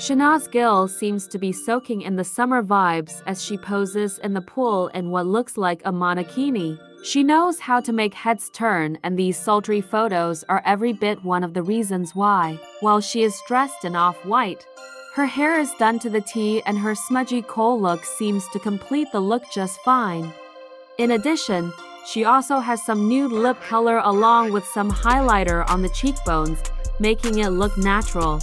Shehnaaz Gill seems to be soaking in the summer vibes as she poses in the pool in what looks like a monokini. She knows how to make heads turn and these sultry photos are every bit one of the reasons why. While she is dressed in off-white, her hair is done to the T and her smudgy kohl look seems to complete the look just fine. In addition, she also has some nude lip color along with some highlighter on the cheekbones, making it look natural.